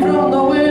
from the wind.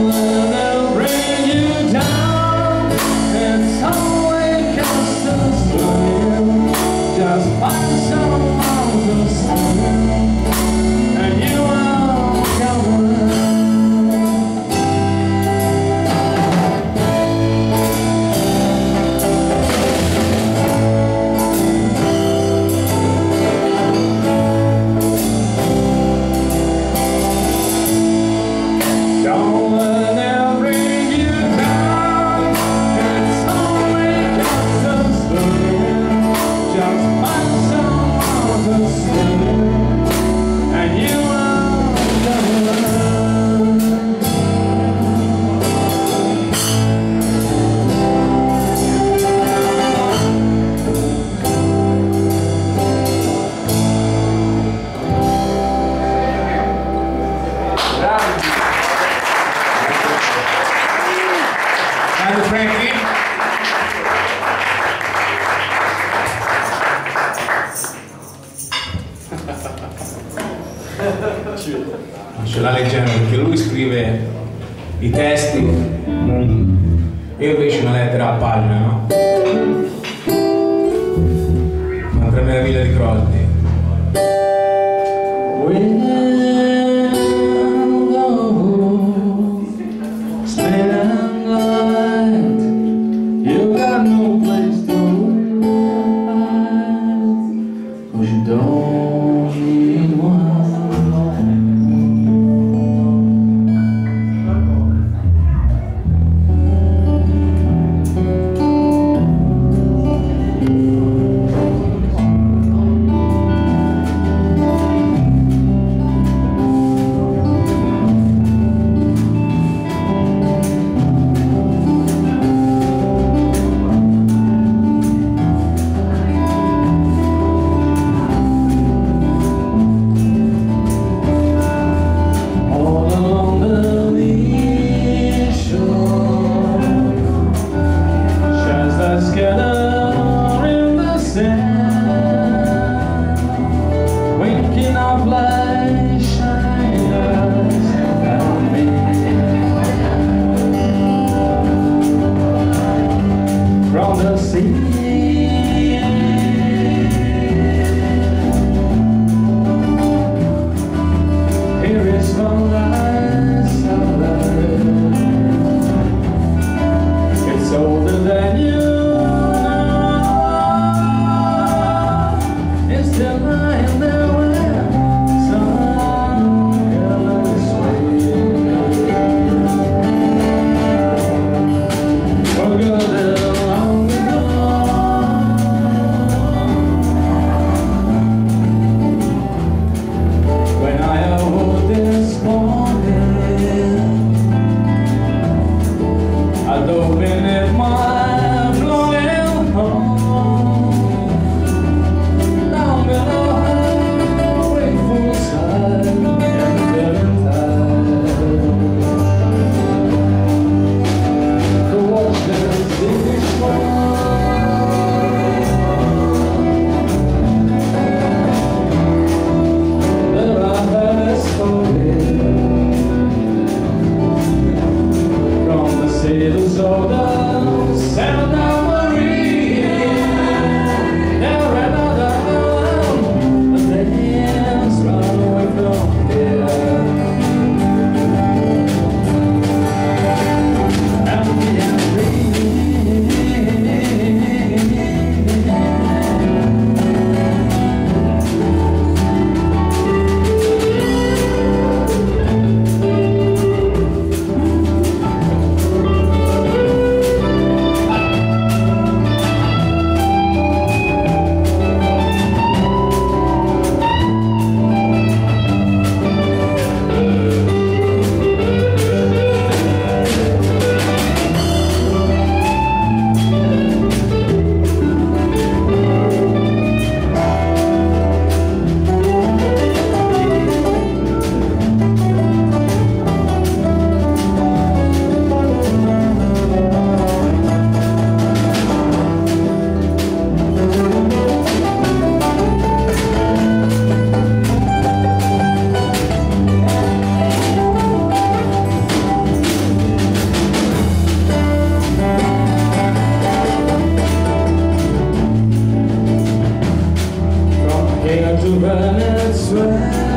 Thank you. I ce la leggiamo perché lui scrive i testi e io invece una lettera a pagina, no? Una meraviglia di Crosby. sombra sempre Ain't to run and sweat